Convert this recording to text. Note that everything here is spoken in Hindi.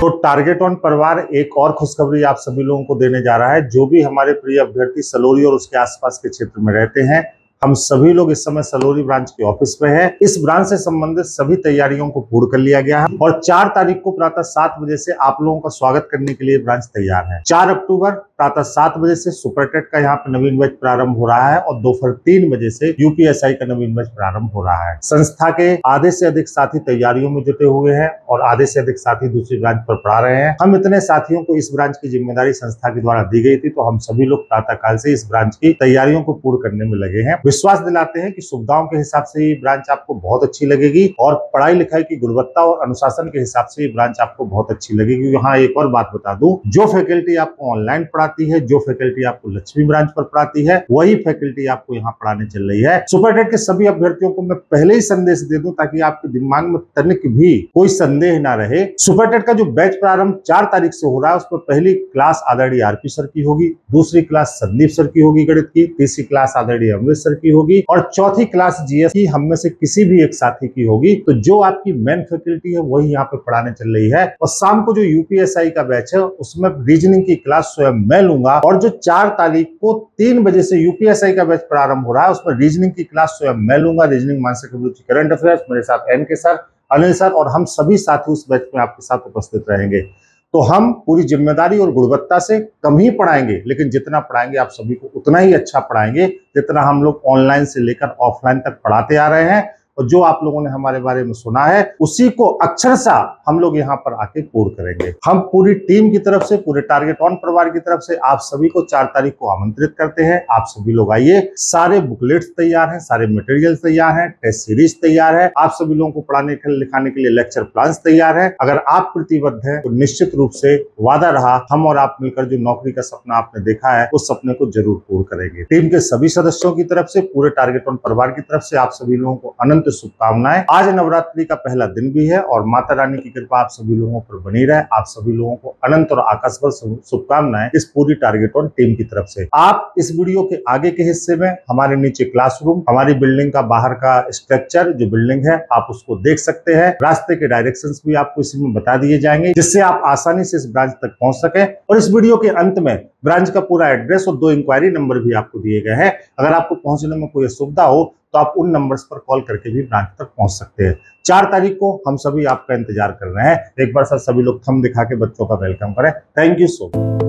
तो टारगेट ऑन परिवार एक और खुशखबरी आप सभी लोगों को देने जा रहा है जो भी हमारे प्रिय अभ्यर्थी सलोरी और उसके आसपास के क्षेत्र में रहते हैं, हम सभी लोग इस समय सलोरी ब्रांच के ऑफ़िस में हैं। इस ब्रांच से संबंधित सभी तैयारियों को पूर्ण कर लिया गया है और चार तारीख को प्रातः सात बजे से आप लोगों का स्वागत करने के लिए ब्रांच तैयार है चार अक्टूबर प्रातः सात बजे से सुपरटेट का यहाँ पे नवीन बैच प्रारंभ हो रहा है और दोपहर तीन बजे से यूपीएसआई का नवीन बैच प्रारंभ हो रहा है। संस्था के आधे से अधिक साथी तैयारियों में जुटे हुए हैं और आधे से अधिक साथी दूसरी ब्रांच पर पढ़ा रहे हैं। हम इतने साथियों को इस ब्रांच की ज़िम्मेदारी संस्था के द्वारा दी गई थी तो हम सभी लोग प्रातः काल से इस ब्रांच की तैयारियों को पूर्ण करने में लगे हैं। विश्वास दिलाते हैं कि सुविधाओं के हिसाब से ये ब्रांच आपको बहुत अच्छी लगेगी और पढ़ाई लिखाई की गुणवत्ता और अनुशासन के हिसाब से ये ब्रांच आपको बहुत अच्छी लगेगी। यहाँ एक और बात बता दू, जो फैकल्टी आपको ऑनलाइन पढ़ाती है, जो फैकल्टी आपको लक्ष्मी ब्रांच पर पढ़ाती है, वही फैकल्टी आपको यहाँ पढ़ाने चल रही है। सुपरटेट के सभी अभ्यर्थियों को मैं पहले ही संदेश दे दूँ, ताकि आपके दिमाग में तनिक भी कोई संदेह ना रहे। सुपरटेट का जो बैच प्रारंभ चार तारीख से हो रहा है, उसमें पहली क्लास आदरणीय आरपी सर की होगी, दूसरी क्लास संदीप सर की होगी गणित की, तीसरी क्लास आदरणीय अमृत सर की होगी, और चौथी क्लास जीएस की हम में से किसी भी एक साथी की होगी। तो जो आपकी मेन फैकल्टी है, वही यहाँ पे पढ़ाने चल रही है। और शाम को जो यूपीएसआई का बैच है, उसमें रीजनिंग की क्लास स्वयं मैं लूँगा और जो चार तारीख को तीन बजे से यूपीएसआई का बैच प्रारंभ हो रहा है, उसमें रीजनिंग की क्लास स्वयं मैं लूँगा रीजनिंग मानसिक अभिरुचि करंट अफेयर्स मेरे साथ एन के सर अनिल सर और हम सभी साथी उस बैच में आपके साथ उपस्थित रहेंगे। तो हम पूरी ज़िम्मेदारी और गुणवत्ता से कम ही पढ़ाएँगे, लेकिन जितना पढ़ाएँगे आप सभी को उतना ही अच्छा पढ़ाएँगे, जितना हम लोग ऑनलाइन से लेकर ऑफलाइन तक पढ़ाते आ रहे हैं। और जो आप लोगों ने हमारे बारे में सुना है, उसी को अक्षरशः हम लोग यहाँ पर आके पूर्ण करेंगे। हम पूरी टीम की तरफ़ से, पूरे टारगेट ऑन परिवार की तरफ़ से आप सभी को चार तारीख को आमंत्रित करते हैं। आप सभी लोग आइए। सारे बुकलेट्स तैयार हैं, सारे मटेरियल तैयार हैं टेस्ट सीरीज़ तैयार है। आप सभी लोगों को पढ़ाने लिखाने के लिए लेक्चर प्लान तैयार है। अगर आप प्रतिबद्ध है तो निश्चित रूप से वादा रहा, हम और आप मिलकर जो नौकरी का सपना आपने देखा है, उस सपने को ज़रूर पूर्ण करेंगे। टीम के सभी सदस्यों की तरफ़ से, पूरे टारगेट ऑन परिवार की तरफ़ से आप सभी लोगों को अनंत शुभकामनाएँ। आज नवरात्रि का पहला दिन भी है और माता रानी की कृपा आप सभी लोगों पर बनी रहे। आप सभी लोगों को अनंत और आकाश पर शुभकामनाएँ इस पूरी टारगेट ऑन टीम की तरफ़ से। आप इस वीडियो के आगे के हिस्से में हमारे नीचे क्लासरूम, हमारी बिल्डिंग का बाहर का स्ट्रक्चर जो बिल्डिंग है, आप उसको देख सकते हैं। रास्ते के डायरेक्शन भी आपको इसी में बता दिए जाएँगे, जिससे आप आसानी से इस ब्रांच तक पहुँच सके और इस वीडियो के अंत में ब्रांच का पूरा एड्रेस और दो इंक्वायरी नंबर भी आपको दिए गए हैं। अगर आपको पहुँचने में कोई असुविधा हो तो आप उन नंबर्स पर कॉल करके भी ब्रांच तक पहुँच सकते हैं। चार तारीख को हम सभी आपका इंतज़ार कर रहे हैं। एक बार सर, सभी लोग थम दिखा के बच्चों का वेलकम करें। Thank you so much